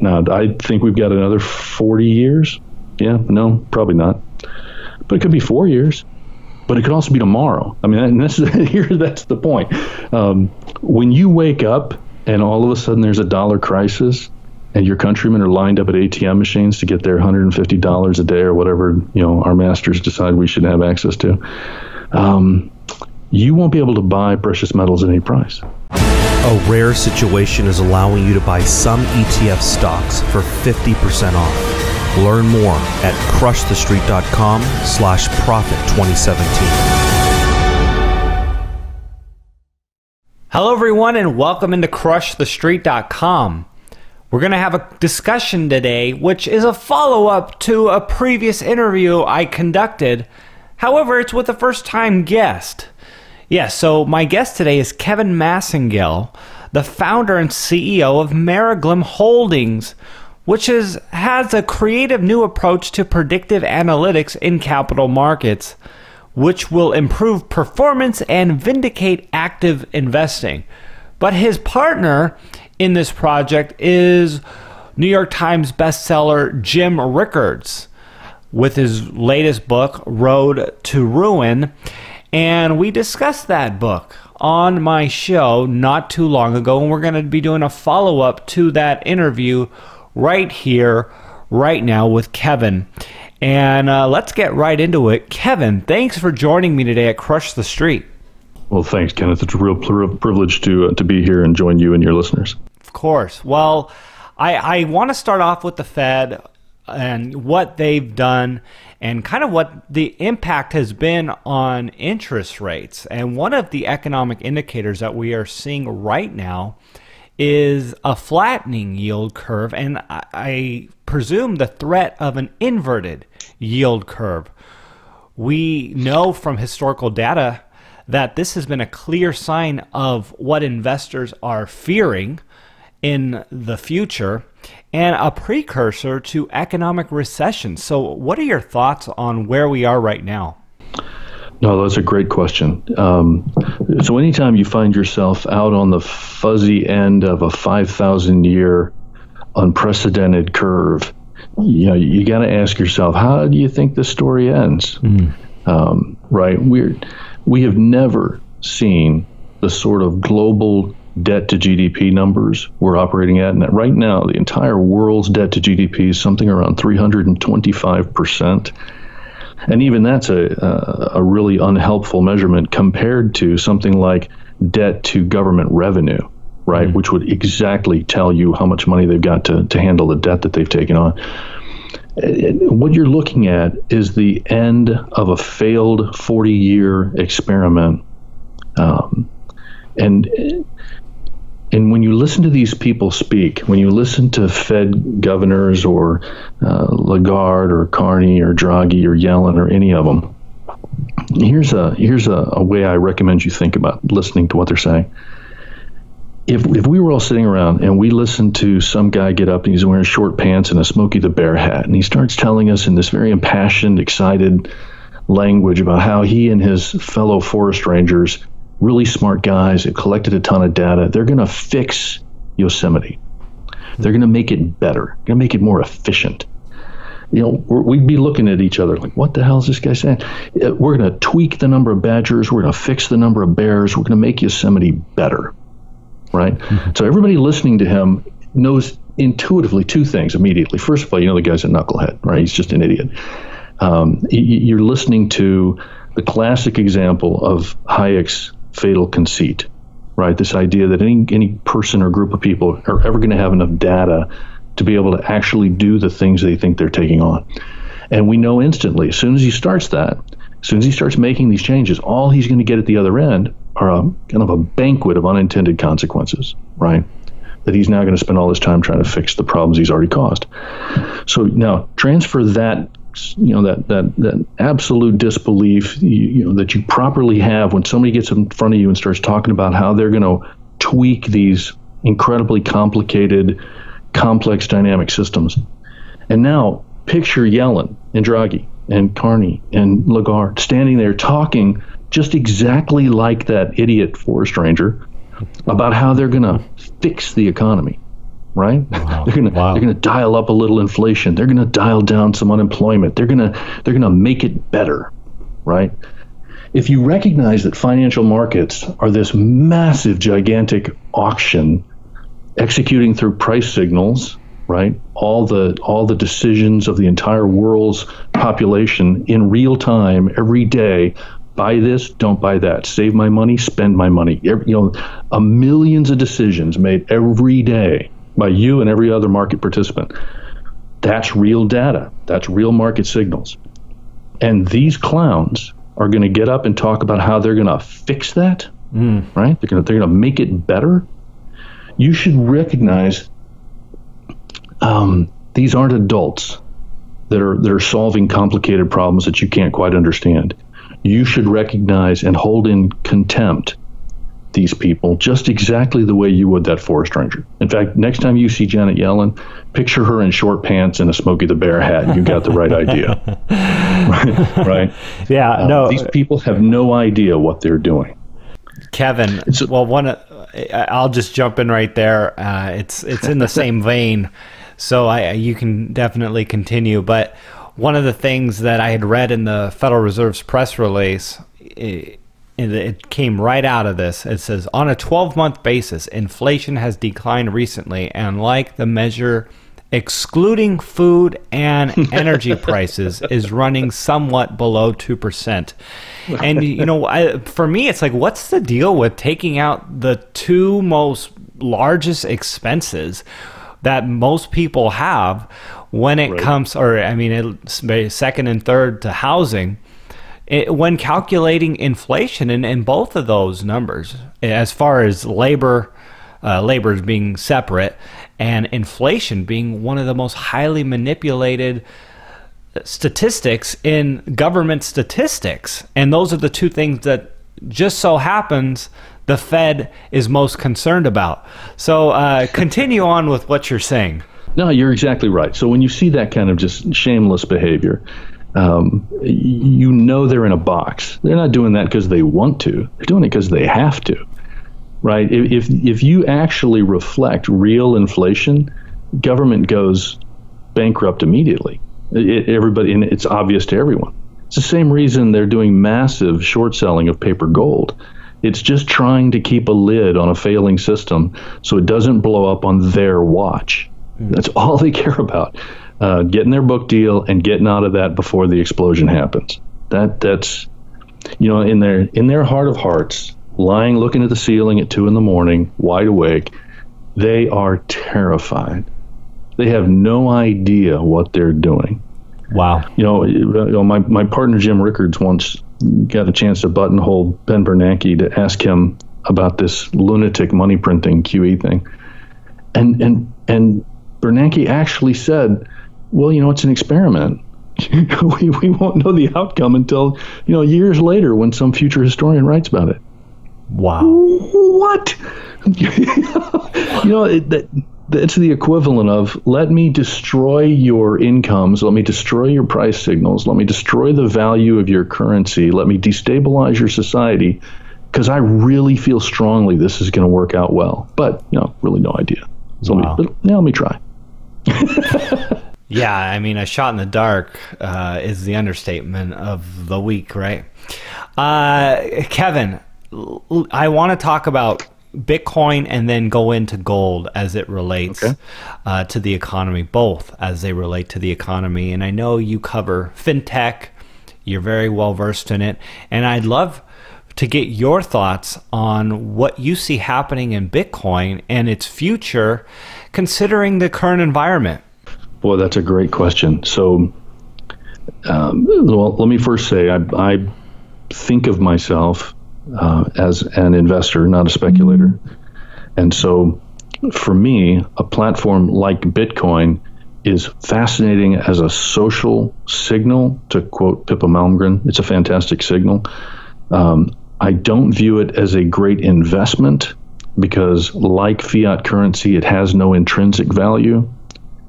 Now, I think we've got another 40 years. Yeah, no, probably not. But it could be four years. But it could also be tomorrow. I mean, and that's here. That's the point. Um, when you wake up and all of a sudden there's a dollar crisis, and your countrymen are lined up at ATM machines to get their $150 a day or whatever you know our masters decide we should have access to, um, you won't be able to buy precious metals at any price. A rare situation is allowing you to buy some ETF stocks for 50% off. Learn more at crushthestreet.com slash profit 2017. Hello, everyone, and welcome into crushthestreet.com. We're going to have a discussion today, which is a follow up to a previous interview I conducted. However, it's with a first time guest. Yeah, so my guest today is Kevin Massengill, the founder and CEO of Meraglim Holdings, which is, has a creative new approach to predictive analytics in capital markets, which will improve performance and vindicate active investing. But his partner in this project is New York Times bestseller Jim Rickards with his latest book, Road to Ruin. And we discussed that book on my show not too long ago, and we're going to be doing a follow up to that interview right here, right now with Kevin. And uh, let's get right into it. Kevin, thanks for joining me today at Crush the Street. Well, thanks, Kenneth. It's a real privilege to uh, to be here and join you and your listeners. Of course. Well, I, I want to start off with the Fed and what they've done and kind of what the impact has been on interest rates. And one of the economic indicators that we are seeing right now is a flattening yield curve, and I, presume the threat of an inverted yield curve. We know from historical data that this has been a clear sign of what investors are fearing in the future and a precursor to economic recession. So, what are your thoughts on where we are right now? No, that's a great question. Um, so, anytime you find yourself out on the fuzzy end of a 5,000 year unprecedented curve, you know, you got to ask yourself, how do you think the story ends? Mm. Um, right? We're, we have never seen the sort of global debt to GDP numbers we're operating at. And right now, the entire world's debt to GDP is something around 325%. And even that's a, a really unhelpful measurement compared to something like debt to government revenue, right? Mm-hmm. Which would exactly tell you how much money they've got to, to handle the debt that they've taken on. What you're looking at is the end of a failed 40 year experiment. Um, and and when you listen to these people speak, when you listen to Fed governors or uh, Lagarde or Carney or Draghi or Yellen or any of them, here's a here's a, a way I recommend you think about listening to what they're saying. If, if we were all sitting around and we listened to some guy get up and he's wearing short pants and a Smokey the Bear hat, and he starts telling us in this very impassioned, excited language about how he and his fellow forest rangers really smart guys that collected a ton of data. They're going to fix Yosemite. They're going to make it better. Going to make it more efficient. You know, we'd be looking at each other like, "What the hell is this guy saying?" Uh, we're going to tweak the number of badgers. We're going to fix the number of bears. We're going to make Yosemite better, right? Mm-hmm. So everybody listening to him knows intuitively two things immediately. First of all, you know the guy's a knucklehead, right? He's just an idiot. Um, you're listening to the classic example of Hayek's fatal conceit, right? This idea that any any person or group of people are ever going to have enough data to be able to actually do the things they think they're taking on. And we know instantly, as soon as he starts that, as soon as he starts making these changes, all he's going to get at the other end are a kind of a banquet of unintended consequences, right? That he's now going to spend all his time trying to fix the problems he's already caused. So now transfer that you know that that that absolute disbelief you, you, know that you properly have when somebody gets in front of you and starts talking about how they're going to tweak these incredibly complicated complex dynamic systems. And now picture Yellen and Draghi and Carney and Lagarde standing there talking just exactly like that idiot forest ranger about how they're going to fix the economy right? Wow. they're gonna Wow. they're gonna dial up a little inflation. They're gonna dial down some unemployment. They're gonna they're gonna make it better, right? If you recognize that financial markets are this massive, gigantic auction executing through price signals, right? All the all the decisions of the entire world's population in real time every day. Buy this, don't buy that. Save my money, spend my money. Every, you know, a millions of decisions made every day by you and every other market participant. That's real data. That's real market signals. And these clowns are going to get up and talk about how they're going to fix that, right? They're going to they're going to make it better. You should recognize um, these aren't adults that are that are solving complicated problems that you can't quite understand. You should recognize and hold in contempt these people just exactly the way you would that forest ranger. In fact, next time you see Janet Yellen, picture her in short pants and a Smokey the Bear hat. You got the right idea. right? Yeah, Um, no, these people have no idea what they're doing. Kevin. It's- well, one, uh, I'll just jump in right there. Uh, it's it's in the same vein, so I you can definitely continue. But one of the things that I had read in the Federal Reserve's press release. It, it came right out of this. It says on a 12 month basis, inflation has declined recently, and like the measure excluding food and energy prices is running somewhat below 2%. And you know, I, for me it's like what's the deal with taking out the two most largest expenses that most people have when it comes or I mean it's second and third to housing it, when calculating inflation in, in both of those numbers, as far as labor, uh, labor is being separate, and inflation being one of the most highly manipulated statistics in government statistics, and those are the two things that just so happens the Fed is most concerned about. So uh, continue on with what you're saying. No, you're exactly right. So when you see that kind of just shameless behavior, um, you know they're in a box. They're not doing that because they want to. They're doing it because they have to, right? If if you actually reflect real inflation, government goes bankrupt immediately. It, everybody, and it's obvious to everyone. It's the same reason they're doing massive short selling of paper gold. It's just trying to keep a lid on a failing system so it doesn't blow up on their watch. That's all they care about. Uh, getting their book deal and getting out of that before the explosion happens. That that's you know in their in their heart of hearts, lying looking at the ceiling at two in the morning, wide awake, they are terrified. They have no idea what they're doing. Wow. You know, you know my, my partner Jim Rickards once got a chance to buttonhole Ben Bernanke to ask him about this lunatic money printing QE thing. And and and Bernanke actually said, well, you know, it's an experiment. we, we won't know the outcome until, you know, years later when some future historian writes about it. Wow. What? you know, it, that, that's the equivalent of let me destroy your incomes, let me destroy your price signals, let me destroy the value of your currency, let me destabilize your society because I really feel strongly this is going to work out well. But, you know, really no idea. So Wow. let, me, yeah, let me try. Yeah, I mean, a shot in the dark uh, is the understatement of the week, right? Uh, Kevin, I want to talk about Bitcoin and then go into gold as it relates Okay. uh, to the economy, both as they relate to the economy. And I know you cover fintech, you're very well versed in it, and I'd love to get your thoughts on what you see happening in Bitcoin and its future, considering the current environment. Boy, that's a great question. So, um, well, let me first say I, I think of myself uh, as an investor, not a speculator. And so, for me, a platform like Bitcoin is fascinating as a social signal, to quote Pippa Malmgren. It's a fantastic signal. Um, I don't view it as a great investment because, like fiat currency, it has no intrinsic value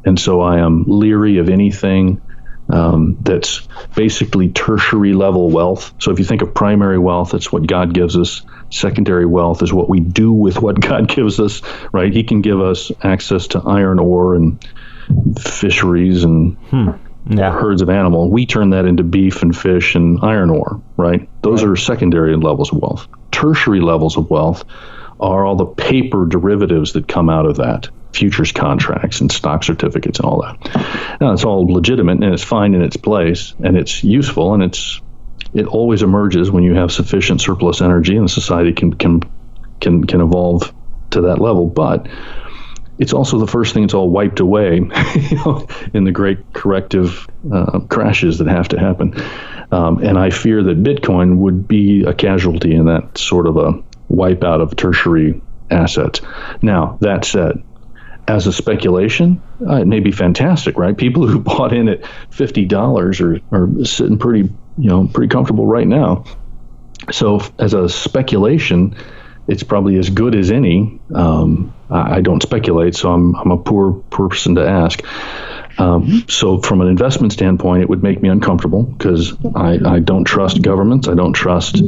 and so I am leery of anything um, that's basically tertiary level wealth. So if you think of primary wealth, it's what God gives us. Secondary wealth is what we do with what God gives us, right? He can give us access to iron ore and fisheries and hmm. yeah. herds of animal. We turn that into beef and fish and iron ore, right? Those right. are secondary levels of wealth. Tertiary levels of wealth are all the paper derivatives that come out of that futures contracts and stock certificates and all that. Now, it's all legitimate and it's fine in its place and it's useful and it's it always emerges when you have sufficient surplus energy and society can can can can evolve to that level. But it's also the first thing that's all wiped away you know, in the great corrective uh, crashes that have to happen. Um, and I fear that Bitcoin would be a casualty in that sort of a wipeout of tertiary assets. Now, that said, as a speculation, uh, it may be fantastic, right? People who bought in at fifty dollars are, are sitting pretty, you know, pretty comfortable right now. So, as a speculation, it's probably as good as any. Um, I, I, don't speculate, so I'm I'm a poor person to ask. Um, so, from an investment standpoint, it would make me uncomfortable because I, I, don't trust governments. I don't trust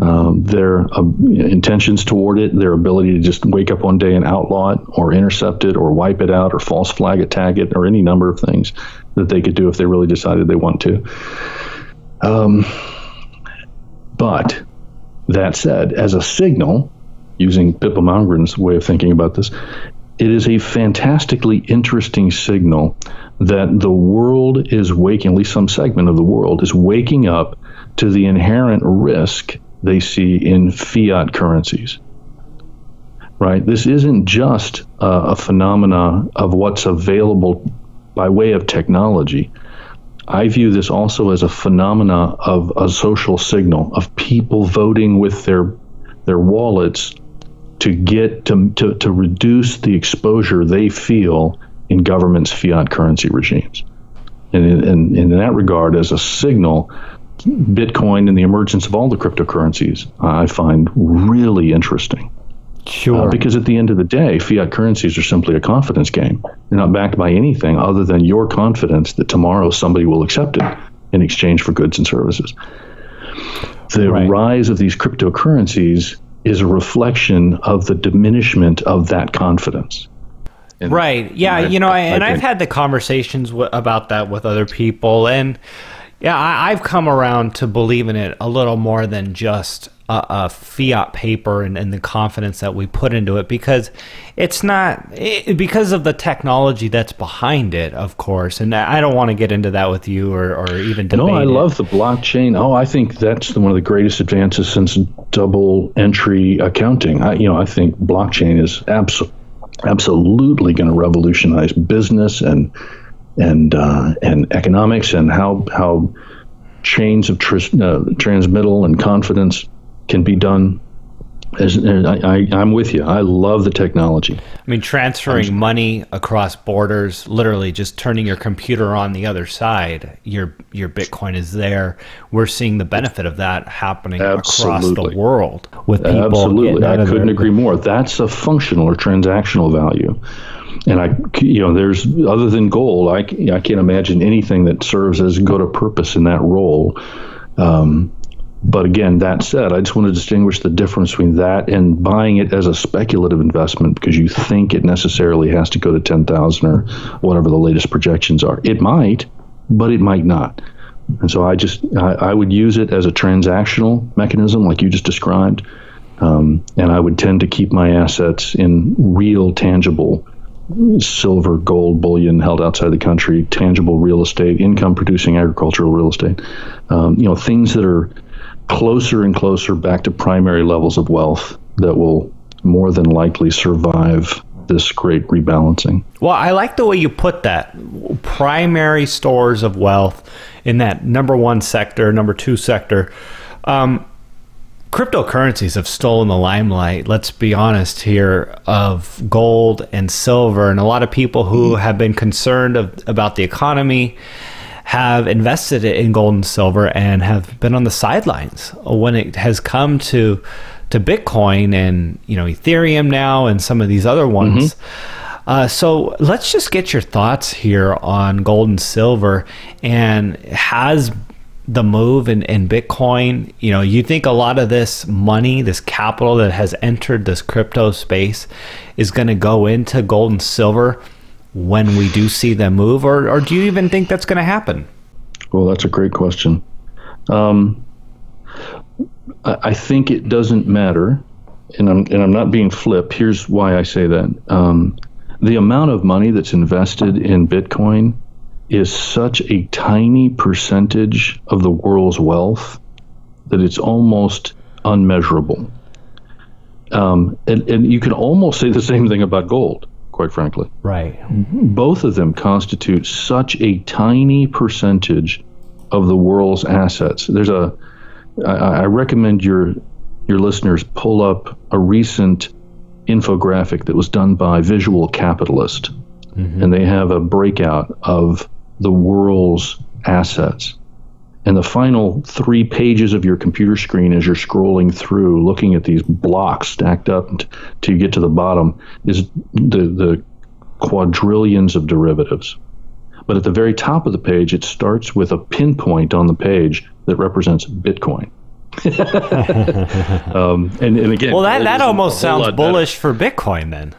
um, their uh, intentions toward it, their ability to just wake up one day and outlaw it, or intercept it, or wipe it out, or false flag attack it, or any number of things that they could do if they really decided they want to. Um, but that said, as a signal, using Pippa Malmgren's way of thinking about this, it is a fantastically interesting signal that the world is waking, at least some segment of the world is waking up to the inherent risk they see in fiat currencies. Right? This isn't just a phenomena of what's available by way of technology. I view this also as a phenomena of a social signal of people voting with their their wallets to get to, to, to reduce the exposure they feel in government's fiat currency regimes. And in, and in that regard, as a signal, Bitcoin and the emergence of all the cryptocurrencies, I find really interesting. Sure. Uh, because at the end of the day, fiat currencies are simply a confidence game. They're not backed by anything other than your confidence that tomorrow somebody will accept it in exchange for goods and services. The right. rise of these cryptocurrencies is a reflection of the diminishment of that confidence. And, right. Yeah. And you know, I, and I've had the conversations w- about that with other people, and yeah, I, have come around to believe in it a little more than just a, a fiat paper and, and, the confidence that we put into it, because it's not it, because of the technology that's behind it, of course. And I don't want to get into that with you or, or even debate. No, I it. love the blockchain. Oh, I think that's one of the greatest advances since double entry accounting. I, you know, I think blockchain is absolutely absolutely going to revolutionize business and and uh, and economics and how how chains of tr- uh, transmittal and confidence can be done. As, I, am with you. I love the technology. I mean, transferring money across borders, literally just turning your computer on the other side, your your Bitcoin is there. We're seeing the benefit of that happening Absolutely. across the world with people. Absolutely, I couldn't agree more. That's a functional or transactional value and I, you know, there's other than gold, I, I can't imagine anything that serves as good a purpose in that role. Um, but again, that said, I just want to distinguish the difference between that and buying it as a speculative investment because you think it necessarily has to go to 10,000 or whatever the latest projections are. It might, but it might not. And so I just, I, I would use it as a transactional mechanism like you just described. Um, and I would tend to keep my assets in real, tangible silver, gold, bullion held outside the country, tangible real estate, income producing agricultural real estate. Um, you know, things that are closer and closer back to primary levels of wealth that will more than likely survive this great rebalancing. Well, I like the way you put that. Primary stores of wealth in that number one sector, number two sector. Um, cryptocurrencies have stolen the limelight, let's be honest here, of gold and silver. And a lot of people who have been concerned of, about the economy have invested in gold and silver and have been on the sidelines when it has come to to Bitcoin and you know Ethereum now and some of these other ones. Mm-hmm. Uh, so let's just get your thoughts here on gold and silver. And has the move in, in Bitcoin, you know, you think a lot of this money, this capital that has entered this crypto space is going to go into gold and silver when we do see them move? Or, or do you even think that's going to happen? Well, that's a great question. Um, I, I think it doesn't matter, and I'm and I'm not being flip. Here's why I say that. Um, the amount of money that's invested in Bitcoin is such a tiny percentage of the world's wealth that it's almost unmeasurable. Um, and, and you can almost say the same thing about gold, quite frankly. Right. Both of them constitute such a tiny percentage of the world's assets. There's a, I, I recommend your your listeners pull up a recent infographic that was done by Visual Capitalist, mm-hmm. and they have a breakout of the world's assets. And the final three pages of your computer screen as you're scrolling through, looking at these blocks stacked up to get to the bottom, is the, the quadrillions of derivatives. But at the very top of the page, it starts with a pinpoint on the page that represents Bitcoin. um, and, and, again, well, that, that almost sounds bullish better. for Bitcoin then.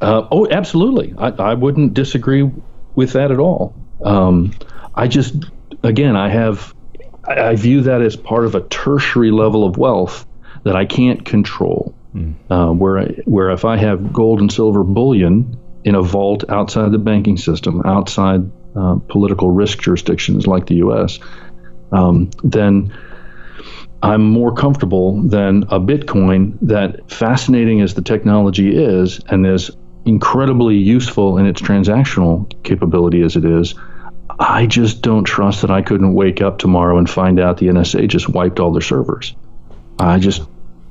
Uh, oh, absolutely. I, I wouldn't disagree with that at all. Um, I just, again, I have, I, I, view that as part of a tertiary level of wealth that I can't control. Mm. Uh, where, I, where if I have gold and silver bullion in a vault outside the banking system, outside uh, political risk jurisdictions like the U.S., um, then I'm more comfortable than a Bitcoin that, fascinating as the technology is, and as incredibly useful in its transactional capability as it is, I just don't trust that I couldn't wake up tomorrow and find out the NSA just wiped all their servers. I just,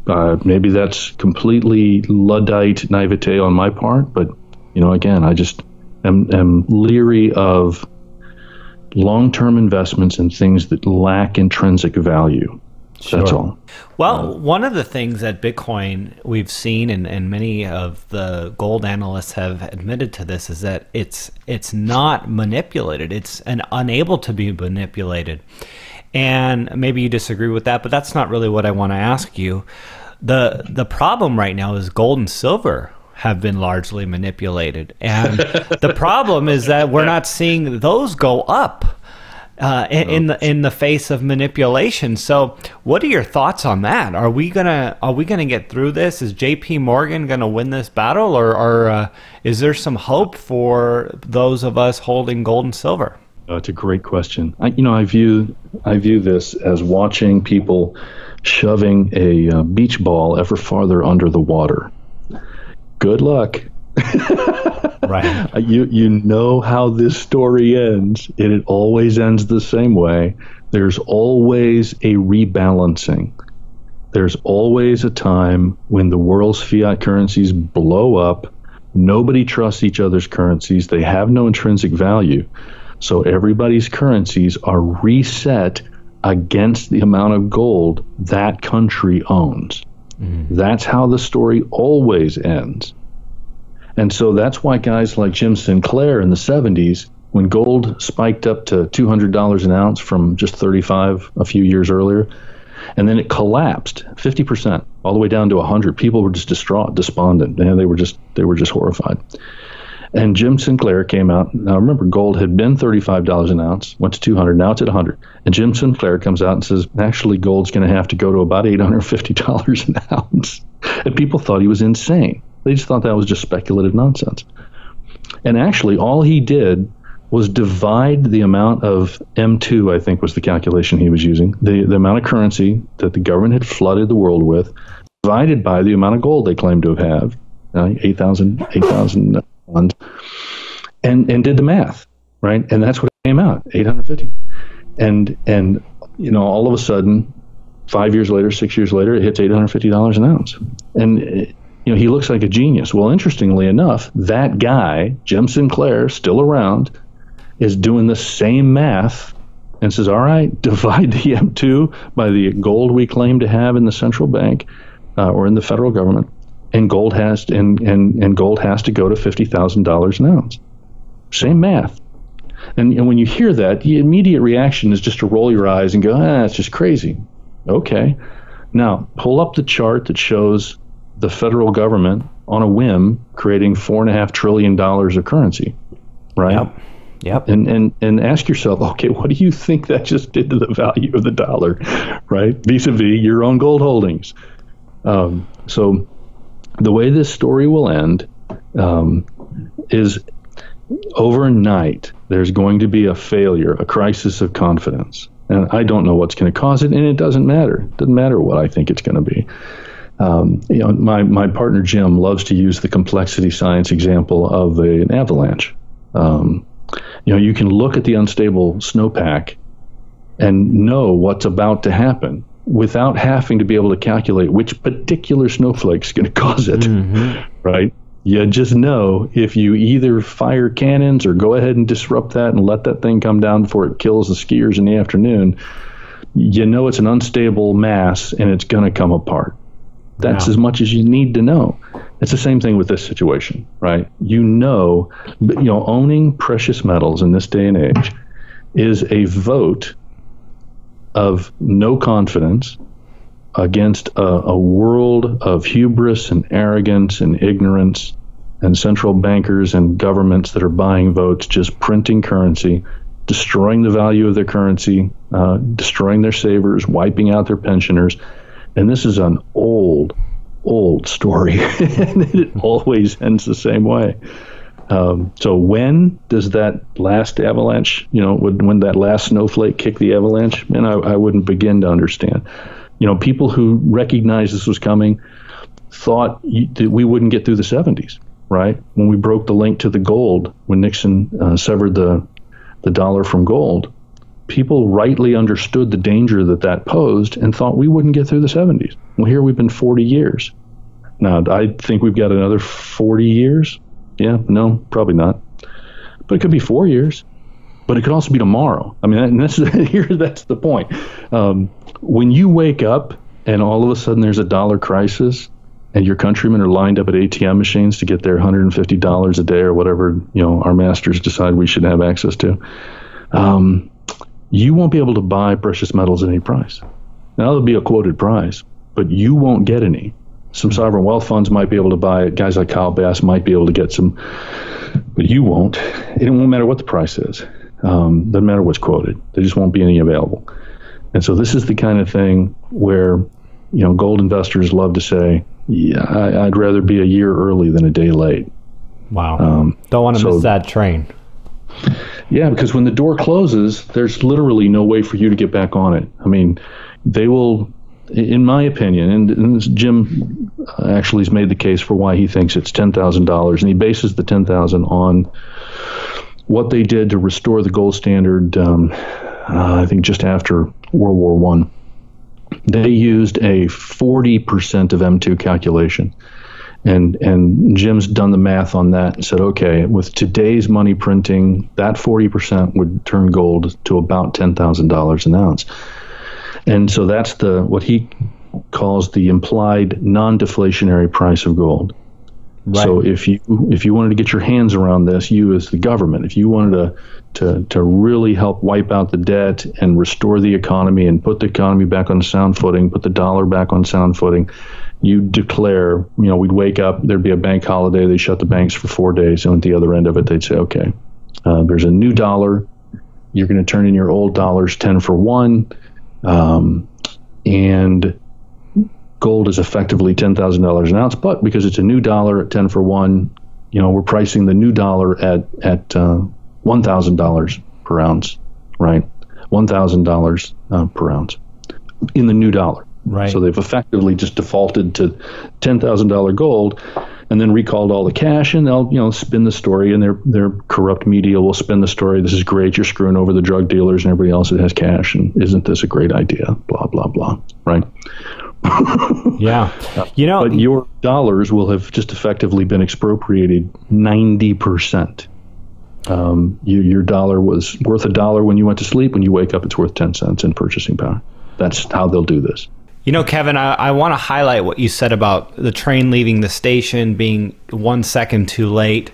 uh, maybe that's completely Luddite naivete on my part, but, you know, again, I just am, am leery of long term investments in things that lack intrinsic value. Sure. That's all. Well, uh, one of the things that Bitcoin we've seen, and, and many of the gold analysts have admitted to this, is that it's it's not manipulated. It's an unable to be manipulated. And maybe you disagree with that, but that's not really what I want to ask you. the The problem right now is gold and silver have been largely manipulated, and the problem is that we're not seeing those go up uh, in, in, the in the face of manipulation. So, what are your thoughts on that? Are we gonna are we gonna get through this? Is J.P. Morgan gonna win this battle, or, or uh, is there some hope for those of us holding gold and silver? Oh, it's a great question. I, you know, I view I view this as watching people shoving a uh, beach ball ever farther under the water. Good luck. right. You you know how this story ends, and it always ends the same way. There's always a rebalancing. There's always a time when the world's fiat currencies blow up. Nobody trusts each other's currencies. They have no intrinsic value. So everybody's currencies are reset against the amount of gold that country owns. Mm-hmm. That's how the story always ends. And so that's why guys like Jim Sinclair in the 70s, when gold spiked up to $200 an ounce from just 35 a few years earlier, and then it collapsed 50% all the way down to 100 people were just distraught despondent. And they were just they were just horrified. And jim sinclair came out. Now remember gold had been $35 an ounce went to 200 now it's at 100 and jim sinclair comes out and says actually gold's going to have to go to about $850 an ounce. And people thought he was insane they just thought that was just speculative nonsense. And actually, all he did was divide the amount of M2, I think was the calculation he was using, the, the amount of currency that the government had flooded the world with, divided by the amount of gold they claimed to have, uh, 8,000 8, and, and did the math, right? And that's what came out, 850. And, and, you know, all of a sudden, five years later, six years later, it hits $850 an ounce. And you know, he looks like a genius. Well, interestingly enough, that guy, Jim Sinclair, still around, is doing the same math and says, all right, divide the M2 by the gold we claim to have in the central bank uh, or in the federal government, and gold has to, and, and, and gold has to go to $50,000 an ounce. Same math. And, and when you hear that, the immediate reaction is just to roll your eyes and go, ah, it's just crazy. Okay. Now, pull up the chart that shows the federal government on a whim creating four and a half trillion dollars of currency, right? Yep. Yep. And and and ask yourself, okay, what do you think that just did to the value of the dollar, right? Vis-a-vis your own gold holdings. Um, so, the way this story will end um, is overnight. There's going to be a failure, a crisis of confidence, and I don't know what's going to cause it, and it doesn't matter. It doesn't matter what I think it's going to be. Um, you know, my, my partner Jim loves to use the complexity science example of a, an avalanche. Um, you know, you can look at the unstable snowpack and know what's about to happen without having to be able to calculate which particular snowflake is going to cause it, mm-hmm. right? You just know if you either fire cannons or go ahead and disrupt that and let that thing come down before it kills the skiers in the afternoon, you know it's an unstable mass and it's going to come apart. That's wow. as much as you need to know. It's the same thing with this situation, right? You know, you know, owning precious metals in this day and age is a vote of no confidence against a, a world of hubris and arrogance and ignorance and central bankers and governments that are buying votes, just printing currency, destroying the value of their currency, uh, destroying their savers, wiping out their pensioners and this is an old, old story, and it always ends the same way. Um, so when does that last avalanche, you know, when, when that last snowflake kick the avalanche? And I, I wouldn't begin to understand. You know, people who recognized this was coming thought that we wouldn't get through the 70s, right? When we broke the link to the gold, when Nixon uh, severed the the dollar from gold, people rightly understood the danger that that posed and thought we wouldn't get through the 70s. Well, here we've been 40 years. Now, I think we've got another 40 years. Yeah, no, probably not. But it could be four years. But it could also be tomorrow. I mean, and that's here. That's the point. Um, when you wake up and all of a sudden there's a dollar crisis, and your countrymen are lined up at ATM machines to get their $150 a day or whatever you know our masters decide we should have access to. Um, you won't be able to buy precious metals at any price. Now, there'll be a quoted price, but you won't get any. Some sovereign wealth funds might be able to buy it. Guys like Kyle Bass might be able to get some, but you won't. It won't matter what the price is. Um, doesn't matter what's quoted. There just won't be any available. And so this is the kind of thing where, you know, gold investors love to say, "Yeah, I, would rather be a year early than a day late." Wow. Um, Don't want to so, miss that train. Yeah, because when the door closes, there's literally no way for you to get back on it. I mean, they will, in my opinion, and, and Jim actually has made the case for why he thinks it's ten thousand dollars, and he bases the ten thousand on what they did to restore the gold standard. Um, uh, I think just after World War One, they used a forty percent of M2 calculation and and Jim's done the math on that and said, okay, with today's money printing, that 40% would turn gold to about $10,000 an ounce. And so that's the what he calls the implied non-deflationary price of gold. Right. So if you if you wanted to get your hands around this, you as the government, if you wanted to to to really help wipe out the debt and restore the economy and put the economy back on sound footing, put the dollar back on sound footing, you declare, you know, we'd wake up, there'd be a bank holiday, they shut the banks for four days, and at the other end of it, they'd say, okay, uh, there's a new dollar, you're going to turn in your old dollars 10 for one, um, and gold is effectively $10,000 an ounce, but because it's a new dollar at 10 for one, you know, we're pricing the new dollar at, at uh, $1,000 per ounce, right? $1,000 uh, per ounce in the new dollar. Right. So they've effectively just defaulted to ten thousand dollar gold, and then recalled all the cash, and they'll you know spin the story, and their their corrupt media will spin the story. This is great. You're screwing over the drug dealers and everybody else that has cash, and isn't this a great idea? Blah blah blah. Right. yeah. You know, but your dollars will have just effectively been expropriated ninety percent. Um, you, your dollar was worth a dollar when you went to sleep. When you wake up, it's worth ten cents in purchasing power. That's how they'll do this. You know, Kevin, I, I want to highlight what you said about the train leaving the station being one second too late.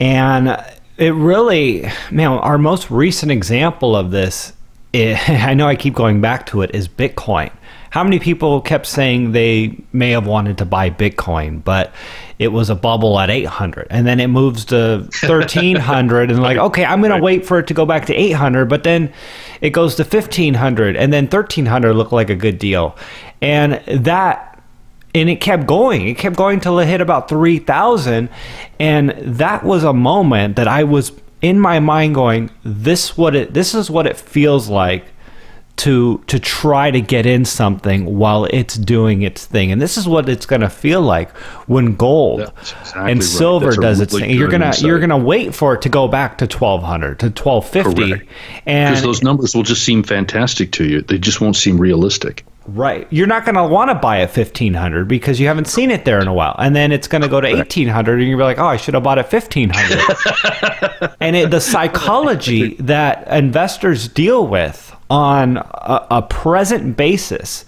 And it really, man, our most recent example of this, it, I know I keep going back to it, is Bitcoin. How many people kept saying they may have wanted to buy Bitcoin, but it was a bubble at 800 and then it moves to 1300 and like okay i'm going to wait for it to go back to 800 but then it goes to 1500 and then 1300 looked like a good deal. And that and it kept going. It kept going till it hit about 3000 and that was a moment that i was in my mind going this what it this is what it feels like to to try to get in something while it's doing its thing. And this is what it's going to feel like when gold exactly and silver right. does its thing. you're going to you're going to wait for it to go back to 1200 to 1250 Correct. and because those numbers will just seem fantastic to you. They just won't seem realistic Right. You're not going to want to buy at 1500 because you haven't seen it there in a while. And then it's going to go to 1800 and you're like, "Oh, I should have bought at 1500." and it, the psychology that investors deal with on a, a present basis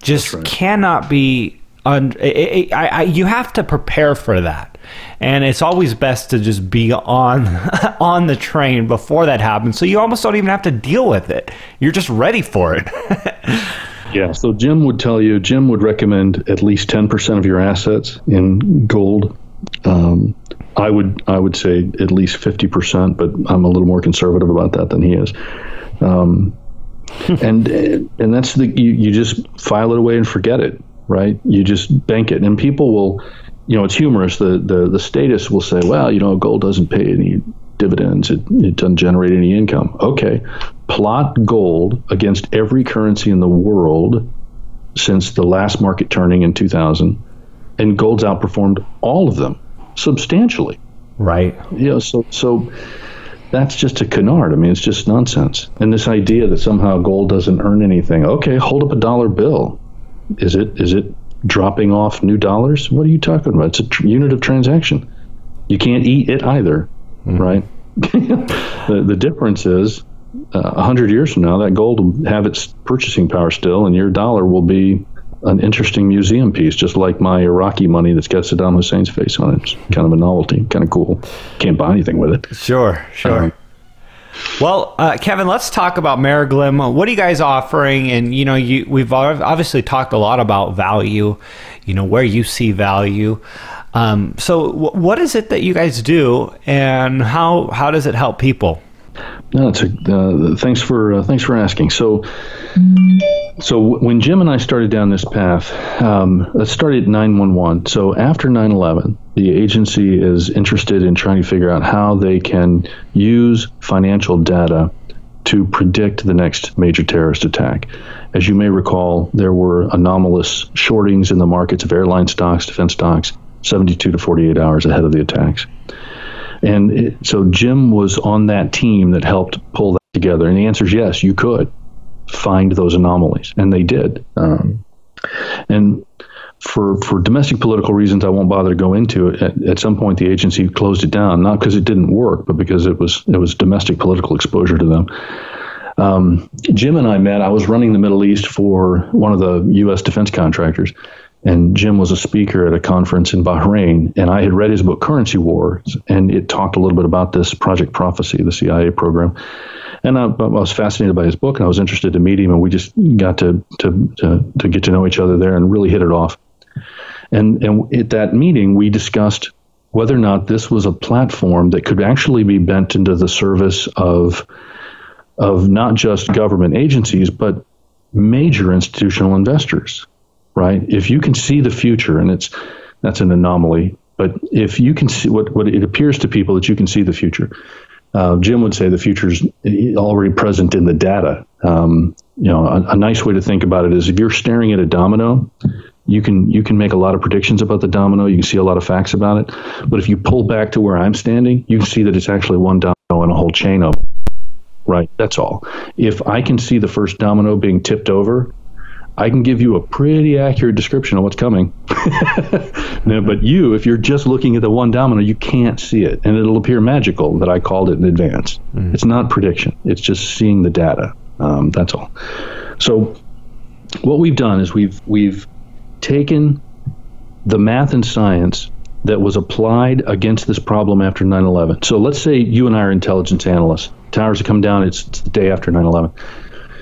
just right. cannot be un- it, it, I, I, you have to prepare for that and it's always best to just be on on the train before that happens so you almost don't even have to deal with it you're just ready for it yeah so jim would tell you jim would recommend at least 10% of your assets in gold um, i would i would say at least 50% but i'm a little more conservative about that than he is um, and and that's the you, you just file it away and forget it, right? You just bank it, and people will, you know, it's humorous. The the the status will say, well, you know, gold doesn't pay any dividends. It it doesn't generate any income. Okay, plot gold against every currency in the world since the last market turning in 2000, and gold's outperformed all of them substantially. Right. Yeah. You know, so so that's just a canard. I mean, it's just nonsense. And this idea that somehow gold doesn't earn anything. Okay, hold up a dollar bill. Is it is it dropping off new dollars? What are you talking about? It's a tr- unit of transaction. You can't eat it either, mm right? the, the difference is uh, a uh, hundred years from now, that gold will have its purchasing power still, and your dollar will be an interesting museum piece, just like my Iraqi money that's got Saddam Hussein's face on it. It's kind of a novelty, kind of cool. Can't buy anything with it. Sure, sure. Um, well, uh, Kevin, let's talk about Meraglim. What are you guys offering? And you know, you, we've obviously talked a lot about value. You know, where you see value. Um, so, w- what is it that you guys do, and how how does it help people? No, it's a, uh, thanks for uh, thanks for asking. So, so when Jim and I started down this path, um, let's start at 911. So after 9/11, the agency is interested in trying to figure out how they can use financial data to predict the next major terrorist attack. As you may recall, there were anomalous shortings in the markets of airline stocks, defense stocks, 72 to 48 hours ahead of the attacks. And it, so Jim was on that team that helped pull that together. And the answer is yes, you could find those anomalies, and they did. Um, and for for domestic political reasons, I won't bother to go into it. At, at some point, the agency closed it down, not because it didn't work, but because it was it was domestic political exposure to them. Um, Jim and I met. I was running the Middle East for one of the U.S. defense contractors, and Jim was a speaker at a conference in Bahrain, and I had read his book Currency Wars, and it talked a little bit about this Project Prophecy, the CIA program. And I, I, was fascinated by his book, and I was interested to meet him, and we just got to to to, to get to know each other there, and really hit it off. And and at that meeting, we discussed whether or not this was a platform that could actually be bent into the service of of not just government agencies, but major institutional investors right? If you can see the future, and it's that's an anomaly, but if you can see what, what it appears to people that you can see the future, uh, Jim would say the future is already present in the data. Um, you know, a, a, nice way to think about it is if you're staring at a domino, you can you can make a lot of predictions about the domino. You can see a lot of facts about it. But if you pull back to where I'm standing, you can see that it's actually one domino and a whole chain of them. Right. That's all. If I can see the first domino being tipped over, I can give you a pretty accurate description of what's coming. no, but you, if you're just looking at the one domino, you can't see it, and it'll appear magical that I called it in advance. Mm-hmm. It's not prediction; it's just seeing the data. Um, that's all. So what we've done is we've we've taken the math and science that was applied against this problem after 9/11. So let's say you and I are intelligence analysts. Towers have come down. It's, it's the day after 9/11.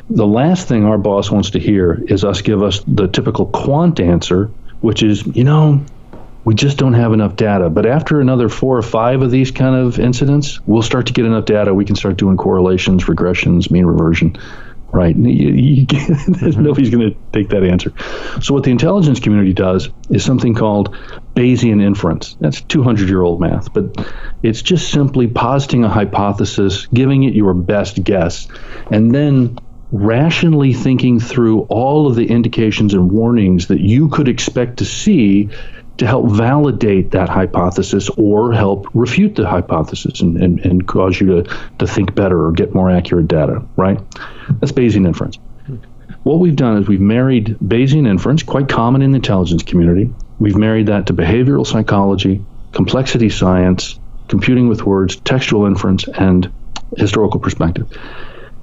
The last thing our boss wants to hear is us give us the typical quant answer, which is, you know, we just don't have enough data. But after another four or five of these kind of incidents, we'll start to get enough data. We can start doing correlations, regressions, mean reversion. Right? You, you, mm-hmm. Nobody's going to take that answer. So what the intelligence community does is something called Bayesian inference. That's 200 year old math, but it's just simply positing a hypothesis, giving it your best guess, and then rationally thinking through all of the indications and warnings that you could expect to see to help validate that hypothesis or help refute the hypothesis and, and, and cause you to, to think better or get more accurate data, right? That's Bayesian inference. What we've done is we've married Bayesian inference, quite common in the intelligence community. We've married that to behavioral psychology, complexity science, computing with words, textual inference, and historical perspective.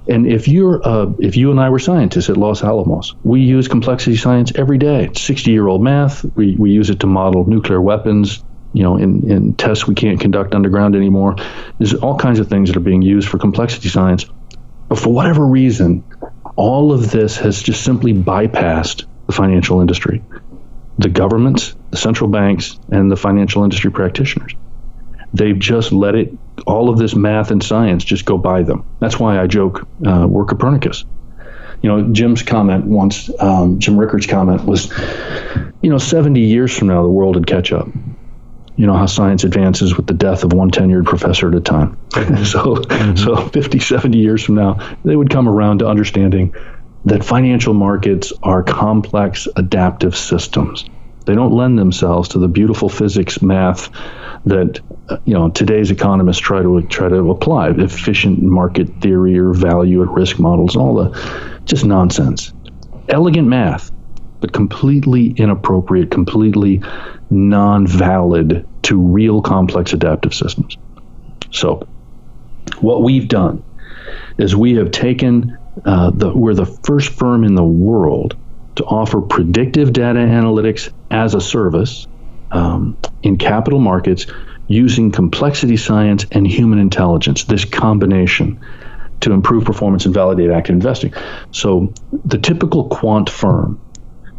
And if you're, uh, if you and I were scientists at Los Alamos, we use complexity science every day. 60 year old math. We, we use it to model nuclear weapons. You know, in, in tests we can't conduct underground anymore. There's all kinds of things that are being used for complexity science. But for whatever reason, all of this has just simply bypassed the financial industry, the governments, the central banks, and the financial industry practitioners. They've just let it, all of this math and science just go by them. That's why I joke, uh, we're Copernicus. You know, Jim's comment once, um, Jim Rickards' comment was, you know, 70 years from now, the world would catch up. You know how science advances with the death of one tenured professor at a time. so, mm-hmm. so 50, 70 years from now, they would come around to understanding that financial markets are complex adaptive systems. They don't lend themselves to the beautiful physics, math, that you know today's economists try to try to apply. Efficient market theory or value at risk models all the just nonsense. Elegant math but completely inappropriate completely non-valid to real complex adaptive systems. So what we've done is we have taken uh, the, we're the first firm in the world to offer predictive data analytics as a service um, in capital markets using complexity science and human intelligence, this combination to improve performance and validate active investing. So the typical quant firm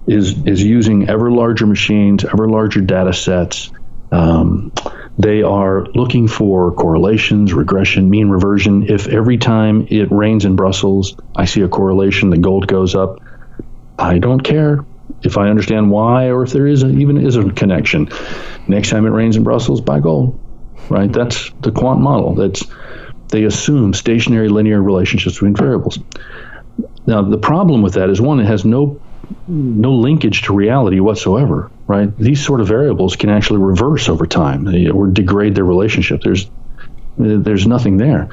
is is using ever larger machines, ever larger data sets. Um, they are looking for correlations, regression, mean reversion. If every time it rains in Brussels, I see a correlation, the gold goes up, I don't care if I understand why or if there is a, even is a connection. Next time it rains in Brussels, buy gold. Right? That's the quant model. That's they assume stationary linear relationships between variables. Now the problem with that is one, it has no no linkage to reality whatsoever. Right? These sort of variables can actually reverse over time or degrade their relationship. There's there's nothing there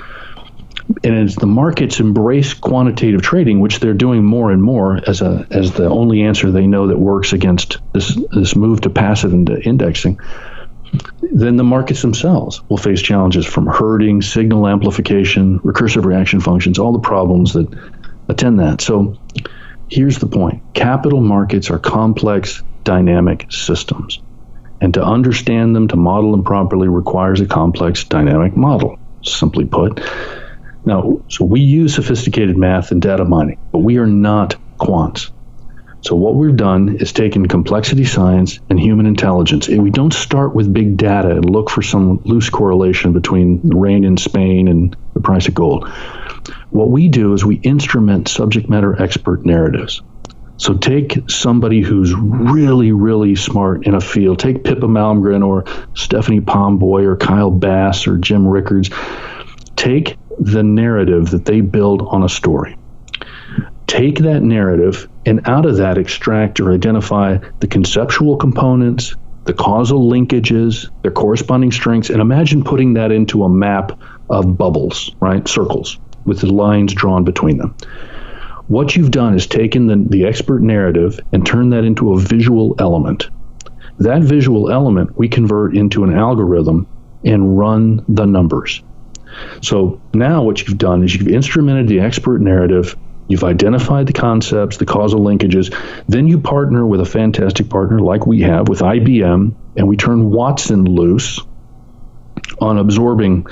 and as the markets embrace quantitative trading, which they're doing more and more as a as the only answer they know that works against this this move to passive and indexing, then the markets themselves will face challenges from herding, signal amplification, recursive reaction functions, all the problems that attend that. So here's the point: capital markets are complex, dynamic systems. And to understand them, to model them properly, requires a complex dynamic model. Simply put, now, so we use sophisticated math and data mining, but we are not quants. So what we've done is taken complexity science and human intelligence, and we don't start with big data and look for some loose correlation between rain in Spain and the price of gold. What we do is we instrument subject matter expert narratives. So take somebody who's really, really smart in a field. Take Pippa Malmgren or Stephanie Pomboy or Kyle Bass or Jim Rickards. Take the narrative that they build on a story. Take that narrative and out of that extract or identify the conceptual components, the causal linkages, their corresponding strengths, and imagine putting that into a map of bubbles, right? Circles with the lines drawn between them. What you've done is taken the, the expert narrative and turned that into a visual element. That visual element we convert into an algorithm and run the numbers. So now what you've done is you've instrumented the expert narrative You've identified the concepts, the causal linkages. Then you partner with a fantastic partner like we have with IBM, and we turn Watson loose on absorbing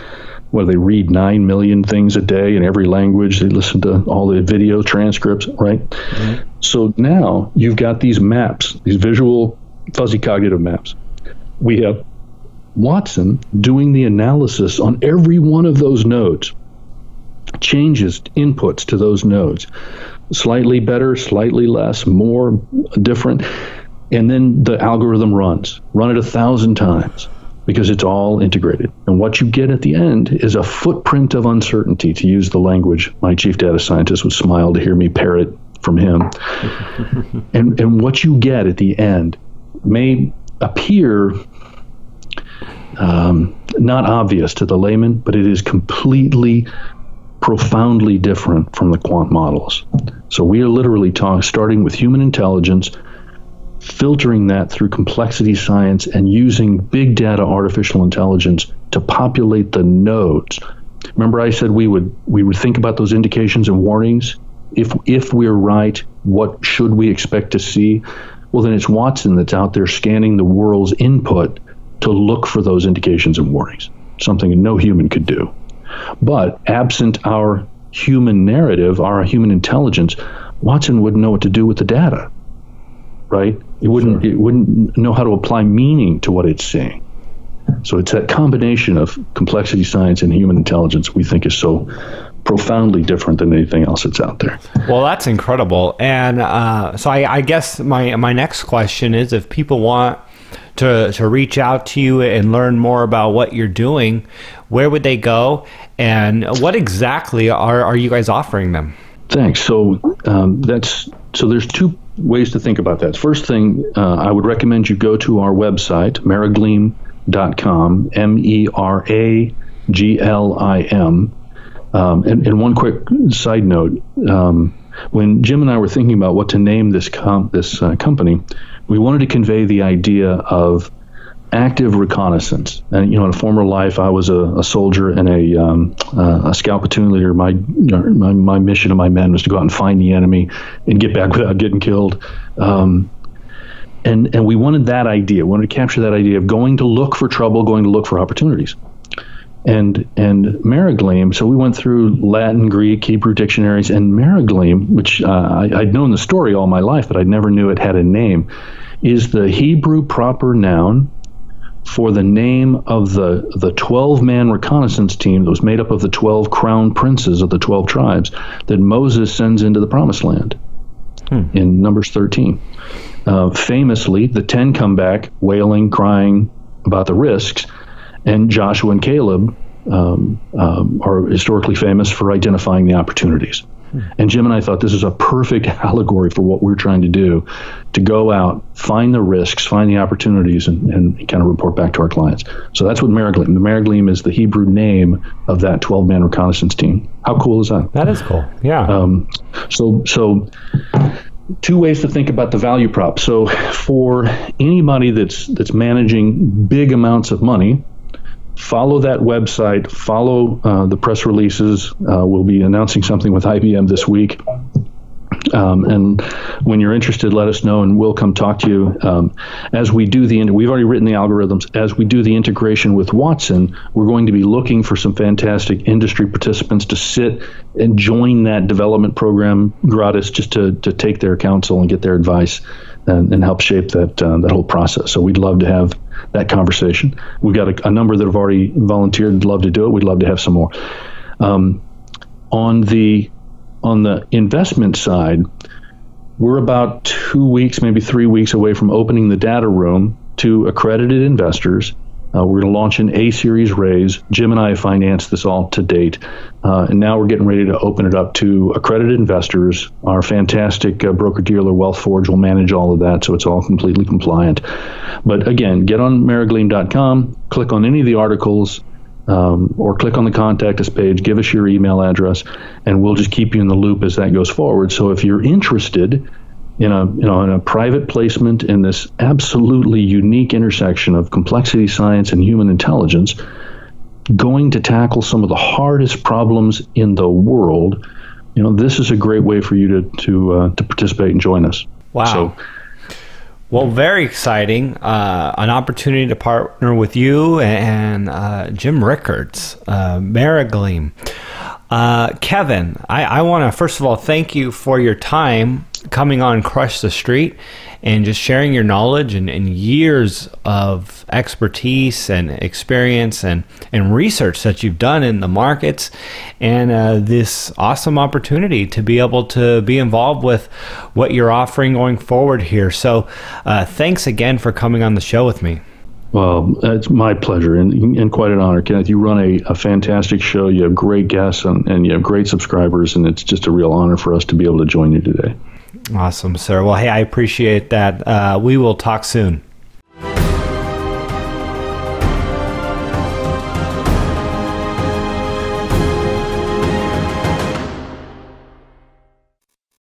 what they read 9 million things a day in every language they listen to all the video transcripts right mm-hmm. so now you've got these maps these visual fuzzy cognitive maps we have watson doing the analysis on every one of those nodes changes inputs to those nodes slightly better slightly less more different and then the algorithm runs run it a thousand times because it's all integrated. And what you get at the end is a footprint of uncertainty, to use the language my chief data scientist would smile to hear me parrot from him. and, and what you get at the end may appear um, not obvious to the layman, but it is completely, profoundly different from the quant models. So we are literally talk, starting with human intelligence filtering that through complexity science and using big data artificial intelligence to populate the nodes. Remember I said we would we would think about those indications and warnings if if we're right, what should we expect to see? Well then it's Watson that's out there scanning the world's input to look for those indications and warnings. Something no human could do. But absent our human narrative, our human intelligence, Watson wouldn't know what to do with the data right? It wouldn't sure. it wouldn't know how to apply meaning to what it's seeing. So it's that combination of complexity science and human intelligence we think is so profoundly different than anything else that's out there. Well, that's incredible. And uh, so I, I, guess my my next question is if people want to to reach out to you and learn more about what you're doing, where would they go, and what exactly are are you guys offering them? Thanks. So um, that's so there's two ways to think about that. First thing, uh, I would recommend you go to our website, meraglim.com, M E R A G L I M. Um, and, and, one quick side note um, when Jim and I were thinking about what to name this, com- this uh, company, we wanted to convey the idea of active reconnaissance. And you know, in a former life, I was a, a soldier and a, um, uh, a scout platoon leader. My, my, my mission of my men was to go out and find the enemy and get back without getting killed. Um, and and we wanted that idea. We wanted to capture that idea of going to look for trouble, going to look for opportunities. And and Meraglim. So we went through Latin, Greek, Hebrew dictionaries, and Meraglim, which uh, I, I'd known the story all my life, but I never knew it had a name, is the Hebrew proper noun for the name of the the 12 man reconnaissance team that was made up of the 12 crown princes of the 12 tribes that Moses sends into the promised land hmm. in Numbers 13. Uh, famously, the 10 come back wailing, crying about the risks, and Joshua and Caleb um, um, are historically famous for identifying the opportunities. And Jim and I thought this is a perfect allegory for what we're trying to do to go out, find the risks, find the opportunities, and, and kind of report back to our clients. So that's what Meraglim. The is the Hebrew name of that 12 man reconnaissance team. How cool is that? That is cool. Yeah. Um, so, so two ways to think about the value prop. So for anybody that's that's managing big amounts of money, follow that website, follow uh, the press releases. Uh, we'll be announcing something with IBM this week. Um, and when you're interested, let us know, and we'll come talk to you. Um, as we do the, we've already written the algorithms. As we do the integration with Watson, we're going to be looking for some fantastic industry participants to sit and join that development program gratis, just to to take their counsel and get their advice and, and help shape that uh, that whole process. So we'd love to have that conversation. We've got a, a, number that have already volunteered and love to do it. We'd love to have some more. Um, on the on the investment side, we're about two weeks, maybe three weeks away from opening the data room to accredited investors uh, we're going to launch an A series raise. Jim and I have financed this all to date. Uh, and now we're getting ready to open it up to accredited investors. Our fantastic uh, broker dealer, WealthForge, will manage all of that, so it's all completely compliant. But again, get on meraglim.com, click on any of the articles, um, or click on the contact us page, give us your email address, and we'll just keep you in the loop as that goes forward. So if you're interested, in a you know in a private placement in this absolutely unique intersection of complexity science and human intelligence going to tackle some of the hardest problems in the world you know, this is a great way for you to to uh, to participate and join us. Wow. So, well, very exciting. Uh, an opportunity to partner with you and uh, Jim Rickards, uh, Meraglim. Uh, Kevin, I, I want to first of all thank you for your time coming on Crush the Street and just sharing your knowledge and, and, years of expertise and experience and, and research that you've done in the markets and uh, this awesome opportunity to be able to be involved with what you're offering going forward here. So, uh, thanks again for coming on the show with me. Well, it's my pleasure and, and quite an honor, Kenneth. You run a, a fantastic show. You have great guests and, and you have great subscribers, and it's just a real honor for us to be able to join you today. Awesome, sir. Well, hey, I appreciate that. Uh, we will talk soon.